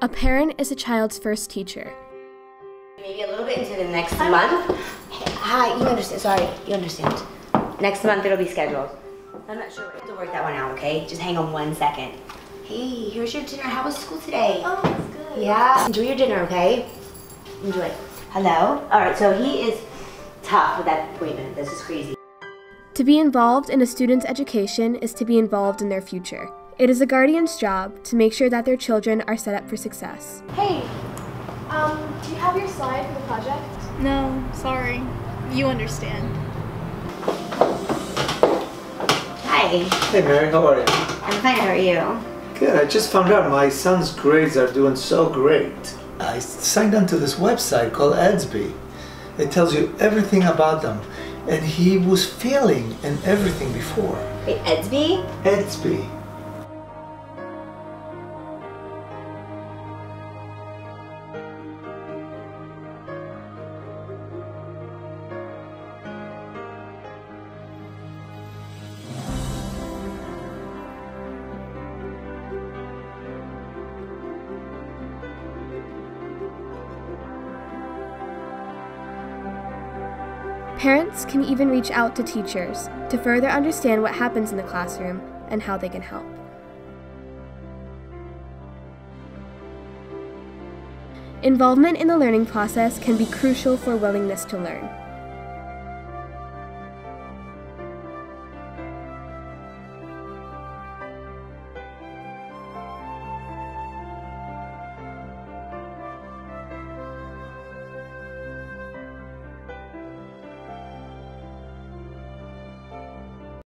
A parent is a child's first teacher. Maybe a little bit into the next month. Hi, you understand? Sorry, you understand. Next month it'll be scheduled. I'm not sure. We have to work that one out, okay? Just hang on one second. Hey, here's your dinner. How was school today? Oh, it's good. Yeah. Enjoy your dinner, okay? Enjoy. Hello? Alright, so he is tough with that appointment. This is crazy. To be involved in a student's education is to be involved in their future. It is a guardian's job to make sure that their children are set up for success. Hey, um, do you have your slide for the project? No, sorry. You understand. Hi. Hey Mary, how are you? I'm fine. How are you? Good. I just found out my son's grades are doing so great. I signed on to this website called Edsby. It tells you everything about them. And he was failing in everything before. Wait, Edsby? Edsby. Parents can even reach out to teachers to further understand what happens in the classroom and how they can help. Involvement in the learning process can be crucial for willingness to learn.